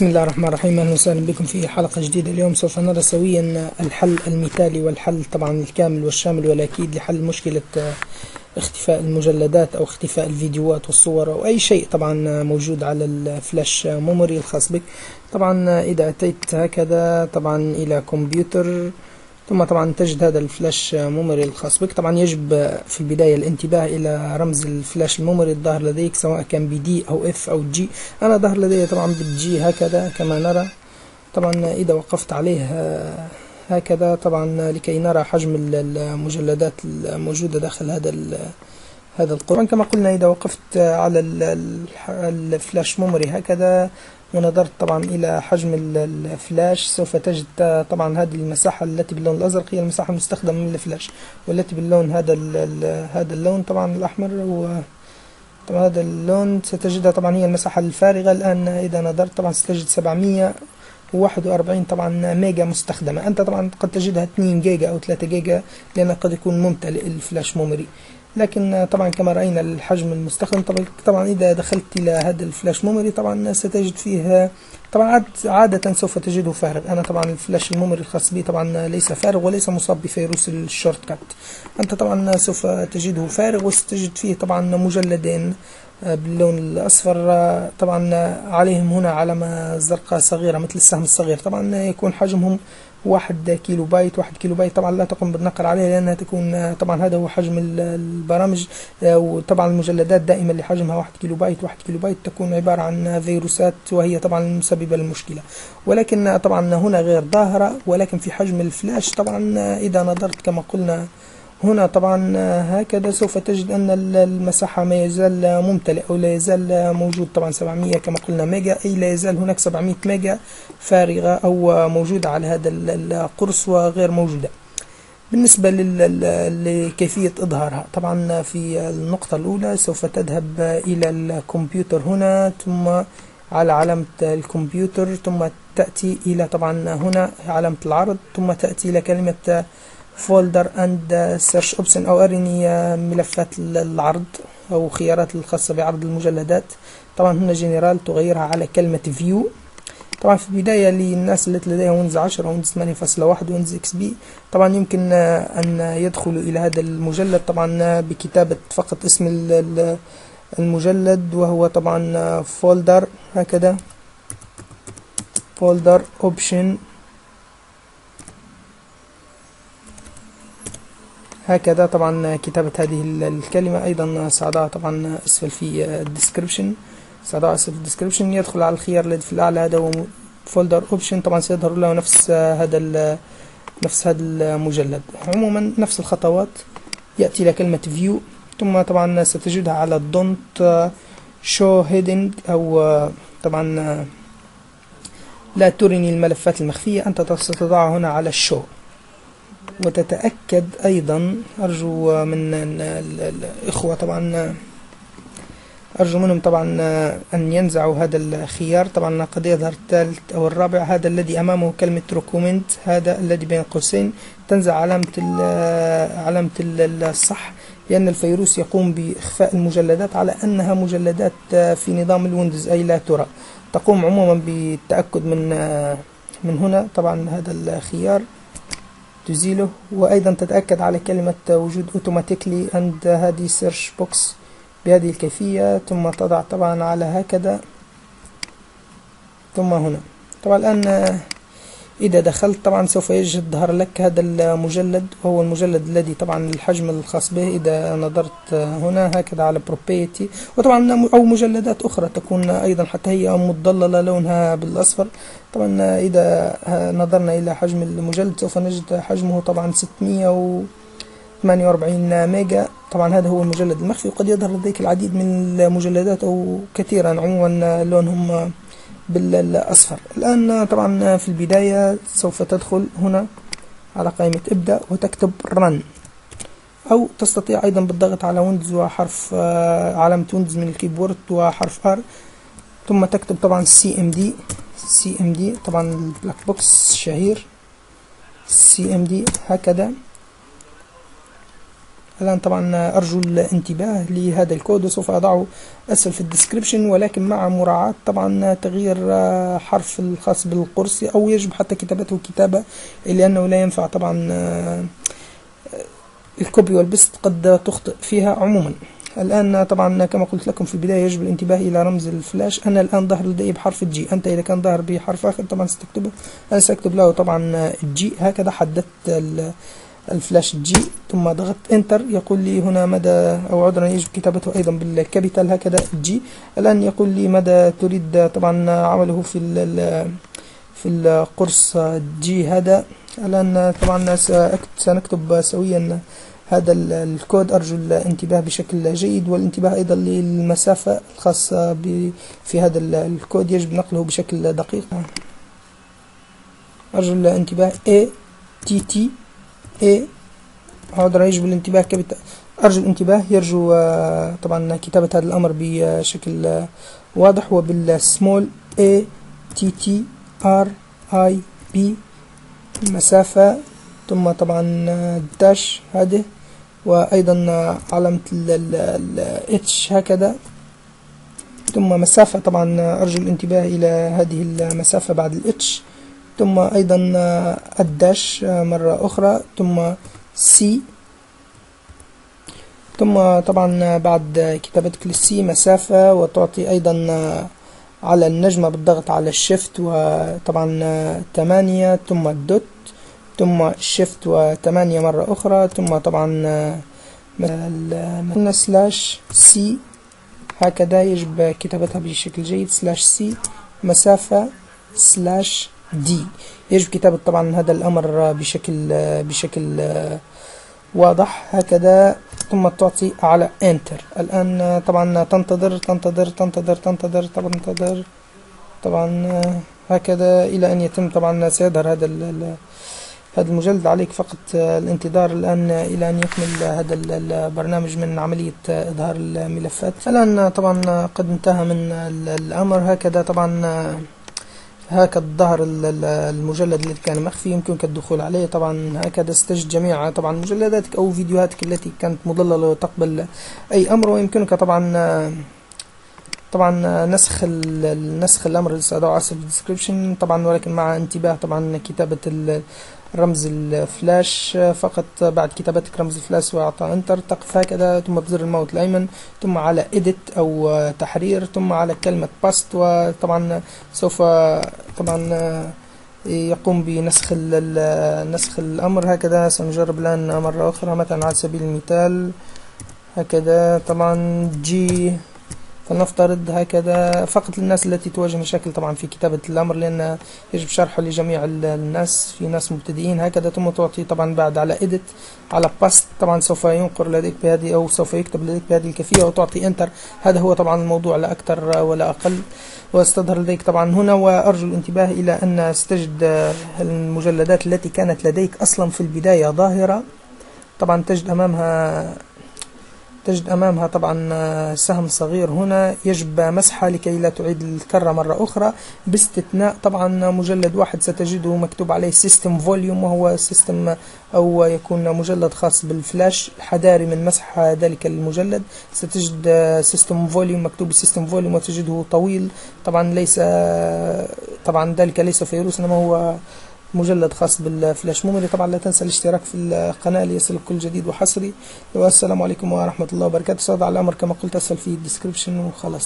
بسم الله الرحمن الرحيم. أهلا وسهلا بكم في حلقة جديدة. اليوم سوف نرى سويا الحل المثالي والحل طبعا الكامل والشامل والاكيد لحل مشكلة اختفاء المجلدات أو اختفاء الفيديوهات والصور أو أي شيء طبعا موجود على ال flash memory الخاص بك. طبعا إذا أتيت هكذا طبعا إلى كمبيوتر ثم طبعا تجد هذا ال flash memory الخاص بك. طبعا يجب في البداية الانتباه إلى رمز ال flash ال memory الظاهر لديك سواء كان ب D أو F أو G. أنا ظهر لدي طبعا بال G هكذا كما نرى. طبعا إذا وقفت عليه هكذا طبعا لكي نرى حجم المجلدات الموجودة داخل هذا هذا القرص. كما قلنا إذا وقفت على ال flash memory هكذا ونظرت طبعا إلى حجم الفلاش سوف تجد طبعا هذه المساحة التي باللون الأزرق هي المساحة المستخدمة من الفلاش والتي باللون هذا هذا اللون طبعا الأحمر و طبعا هذا اللون ستجدها طبعا هي المساحة الفارغة. الآن إذا نظرت طبعا ستجد 700 41 طبعا ميجا مستخدمة. أنت طبعا قد تجدها 2 جيجا أو 3 جيجا لأنها قد يكون ممتلئ ال flash memory. لكن طبعا كما رأينا الحجم المستخدم طبعا إذا دخلت إلى هذا ال flash memory طبعا ستجد فيه طبعا عادة سوف تجده فارغ. أنا طبعا ال flash ال memory الخاص بي طبعا ليس فارغ وليس مصاب بفيروس ال shortcut. أنت طبعا سوف تجده فارغ وستجد فيه طبعا مجلدين باللون الأصفر طبعا عليهم هنا علامة زرقاء صغيرة مثل السهم الصغير. طبعا يكون حجمهم واحد كيلو بايت واحد كيلو بايت طبعا لا تقوم بالنقر عليها لأنها تكون طبعا هذا هو حجم البرامج وطبعا المجلدات دائما لحجمها واحد كيلو بايت واحد كيلو بايت تكون عبارة عن فيروسات وهي طبعا المسببة للمشكلة. ولكن طبعا هنا غير ظاهرة ولكن في حجم الفلاش طبعا إذا نظرت كما قلنا هنا طبعا هكذا سوف تجد أن المساحة ما يزال ممتلئ أو لا يزال موجود. طبعا 700 كما قلنا ميجا أي لا يزال هناك 700 ميجا فارغة أو موجودة على هذا القرص وغير موجودة. بالنسبة لكيفية إظهارها طبعا في النقطة الأولى سوف تذهب إلى الكمبيوتر هنا ثم على علامة الكمبيوتر ثم تأتي إلى طبعا هنا علامة العرض ثم تأتي إلى كلمة folder and search option أو ارني ملفات العرض أو خيارات الخاصة بعرض المجلدات. طبعا هنا جنرال تغيرها على كلمة view طبعا في البداية للناس التي لديها ويندوز 10 ويندوز 8.1 ويندوز إكس بي. طبعا يمكن أن يدخلوا إلى هذا المجلد طبعا بكتابة فقط اسم المجلد وهو طبعا folder هكذا. folder option هكذا طبعا كتابة هذه الكلمة أيضا سأضعها طبعا أسفل في ال description سأضعها أسفل في ال description يدخل على الخيار الذي في الأعلى. هذا هو folder option طبعا سيظهر له نفس هذا نفس هذا المجلد. عموما نفس الخطوات. يأتي إلى كلمة view ثم طبعا ستجدها على don't show hidden أو طبعا لا ترني الملفات المخفية. أنت ستضعها هنا على ال show وتتأكد أيضا أرجو من الإخوة طبعا أرجو منهم طبعا أن ينزعوا هذا الخيار. طبعا قد يظهر الثالث أو الرابع هذا الذي أمامه كلمة recommended هذا الذي بين قوسين تنزع علامة علامة الصح لأن الفيروس يقوم بإخفاء المجلدات على أنها مجلدات في نظام الويندوز أي لا ترى. تقوم عموما بالتأكد من من هنا طبعا هذا الخيار. تزيله. وأيضا تتأكد على كلمة وجود automatically عند هذه search box بهذه الكيفية. ثم تضع طبعا على هكذا. ثم هنا. طبعا الآن إذا دخلت طبعا سوف يظهر لك هذا المجلد وهو المجلد الذي طبعا الحجم الخاص به إذا نظرت هنا هكذا على properties وطبعا أو مجلدات أخرى تكون أيضا حتى هي مضللة لونها بالأصفر. طبعا إذا نظرنا إلى حجم المجلد سوف نجد حجمه طبعا 648 ميجا. طبعا هذا هو المجلد المخفي وقد يظهر لديك العديد من المجلدات أو كثيرا عموما لونهم بالأصفر الآن طبعا في البداية سوف تدخل هنا على قائمة ابدأ وتكتب run. أو تستطيع أيضا بالضغط على ويندوز وحرف علامة ويندوز من ال keyboard وحرف R. ثم تكتب طبعا cmd cmd طبعا ال black box شهير. Cmd هكذا. الآن طبعا أرجو الانتباه لهذا الكود وسوف أضعه أسفل في ال description ولكن مع مراعاة طبعا تغيير حرف الخاص بالقرص أو يجب حتى كتابته كتابة لأنه لا ينفع طبعا ال copy وال paste قد تخطئ فيها عموما. الآن طبعا كما قلت لكم في البداية يجب الانتباه إلى رمز الفلاش. أنا الآن ظهر لدي بحرف ال G أنت إذا كان ظهر بحرف آخر طبعا ستكتبه. أنا سأكتب له طبعا ال G هكذا حددت الفلاش ال G ثم ضغطت enter. يقول لي هنا ماذا أو عذرا يجب كتابته أيضا بال capital. هكذا G الآن يقول لي ماذا تريد؟ طبعا عمله في في القرص جي هذا. الآن طبعا سنكتب سويا هذا الكود. أرجو الانتباه بشكل جيد والانتباه أيضا للمسافة الخاصة في هذا الكود. يجب نقله بشكل دقيق. أرجو الانتباه. A T T A حاضر يجب الانتباه كبت أرجو الانتباه. يرجو آه، طبعا كتابة هذا الأمر بشكل آه، واضح وبالسمول A T T R I B مسافة ثم طبعا داش آه، هذه وأيضا علامة ال H هكذا ثم مسافة. طبعا أرجو الانتباه إلى هذه المسافة بعد ال H. ثم أيضا الداش مرة أخرى ثم C ثم طبعا بعد كتابتك لل S مسافة وتعطي أيضا على النجمة بالضغط على ال shift وطبعا ثمانية ثم ال dot ثم shift وثمانية مرة أخرى ثم طبعا مثلا slash S هكذا يجب كتابتها بشكل جيد slash S مسافة slash D. يجب كتابة طبعا هذا الأمر بشكل بشكل واضح. هكذا ثم تعطي على انتر الآن طبعا تنتظر تنتظر تنتظر تنتظر تنتظر. طبعا هكذا إلى أن يتم طبعا سيظهر هذا هذا المجلد. عليك فقط الانتظار الآن إلى أن يكمل هذا البرنامج من عملية إظهار الملفات. الآن طبعا قد انتهى من الأمر. هكذا طبعا هكذا ظهر المجلد الذي كان مخفي يمكنك الدخول عليه. طبعا هكذا ستجد جميع طبعا مجلداتك أو فيديوهاتك التي كانت مظللة وتقبل أي أمر ويمكنك طبعا طبعا نسخ نسخ الأمر اسفل في ال description طبعا ولكن مع انتباه طبعا كتابة رمز الفلاش. فقط بعد كتابتك رمز الفلاش وأعطى enter تقف هكذا ثم بزر الماوس الأيمن ثم على edit أو تحرير ثم على كلمة paste وطبعا سوف طبعا يقوم بنسخ نسخ الأمر. هكذا سنجرب الآن مرة أخرى مثلا على سبيل المثال. هكذا طبعا G فلنفترض هكذا فقط للناس التي تواجه مشاكل طبعا في كتابة الأمر لأن يجب شرحه لجميع الناس في ناس مبتدئين. هكذا ثم تعطي طبعا بعد على edit على paste طبعا سوف ينقر لديك بهذه أو سوف يكتب لديك بهذه الكيفية وتعطي enter. هذا هو طبعا الموضوع لا أكثر ولا أقل. وستظهر لديك طبعا هنا وأرجو الانتباه إلى أن ستجد المجلدات التي كانت لديك أصلا في البداية ظاهرة. طبعا تجد أمامها تجد أمامها طبعا آه، سهم صغير هنا يجب مسحها لكي لا تعيد الكرة مرة أخرى. باستثناء طبعا مجلد واحد ستجده مكتوب عليه system volume وهو system أو يكون مجلد خاص بالفلاش حذاري من مسح ذلك المجلد. ستجد system volume مكتوب system volume وتجده طويل. طبعا ليس طبعا ذلك ليس فيروس إنما هو مجلد خاص بال flash memory طبعا لا تنسى الاشتراك في القناة ليصلك كل جديد وحصري. والسلام عليكم ورحمة الله وبركاته. سأضع الأمر كما قلت أسفل في ال description وخلاص.